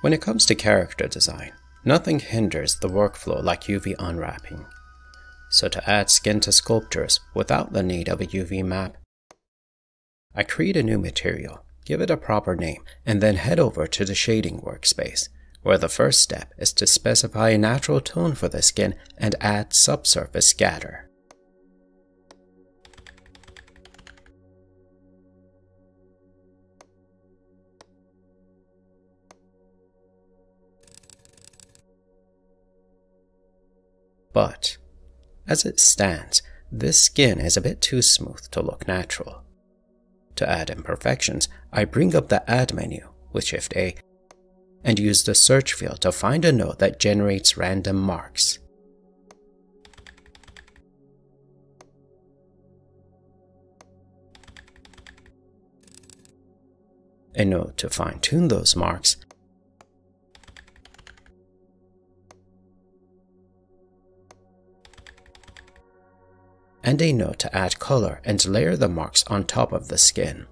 When it comes to character design, nothing hinders the workflow like UV unwrapping. So to add skin to sculptures without the need of a UV map, I create a new material, give it a proper name, and then head over to the shading workspace, where the first step is to specify a natural tone for the skin and add subsurface scatter. But, as it stands, this skin is a bit too smooth to look natural. To add imperfections, I bring up the Add menu with Shift A and use the search field to find a node that generates random marks. A node to fine tune those marks and a node to add color and layer the marks on top of the skin.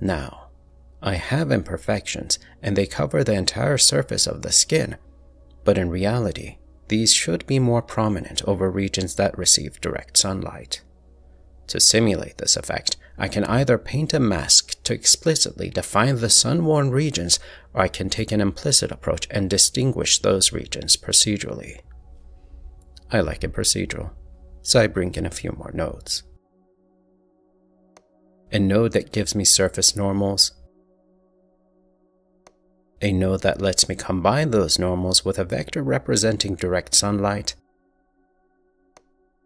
Now, I have imperfections and they cover the entire surface of the skin, but in reality, these should be more prominent over regions that receive direct sunlight. To simulate this effect, I can either paint a mask to explicitly define the sun-worn regions, or I can take an implicit approach and distinguish those regions procedurally. I like it procedural, so I bring in a few more nodes. A node that gives me surface normals, a node that lets me combine those normals with a vector representing direct sunlight,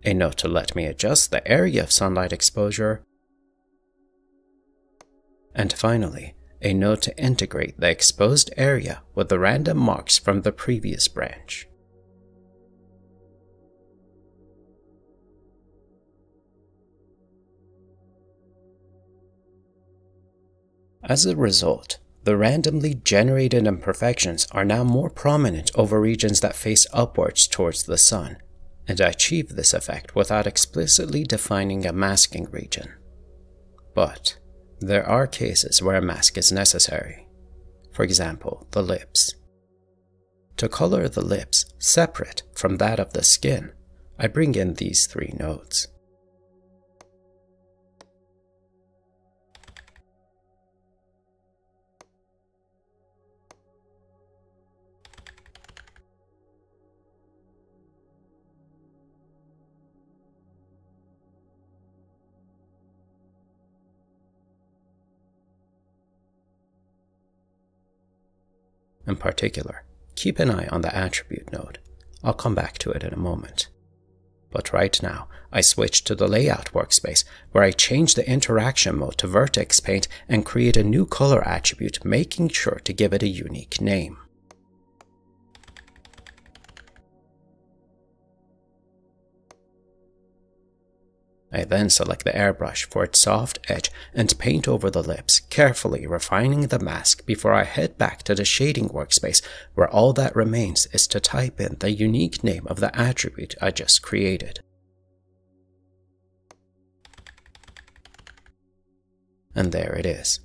a node to let me adjust the area of sunlight exposure, and finally, a node to integrate the exposed area with the random marks from the previous branch. As a result, the randomly generated imperfections are now more prominent over regions that face upwards towards the sun, and I achieve this effect without explicitly defining a masking region. But there are cases where a mask is necessary. For example, the lips. To color the lips separate from that of the skin, I bring in these three nodes. In particular, keep an eye on the attribute node. I'll come back to it in a moment. But right now, I switch to the layout workspace where I change the interaction mode to vertex paint and create a new color attribute making sure to give it a unique name. I then select the airbrush for its soft edge and paint over the lips, carefully refining the mask before I head back to the shading workspace where all that remains is to type in the unique name of the attribute I just created. And there it is,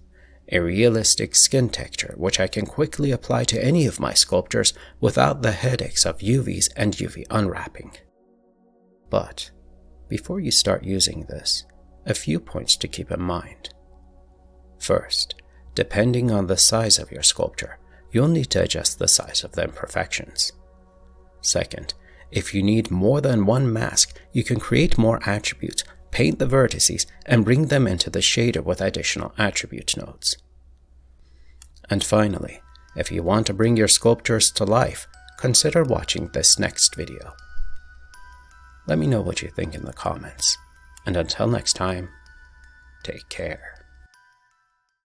a realistic skin texture which I can quickly apply to any of my sculptures without the headaches of UVs and UV unwrapping. But before you start using this, a few points to keep in mind. First, depending on the size of your sculpture, you'll need to adjust the size of the imperfections. Second, if you need more than one mask, you can create more attributes, paint the vertices, and bring them into the shader with additional attribute nodes. And finally, if you want to bring your sculptures to life, consider watching this next video. Let me know what you think in the comments. And until next time, take care.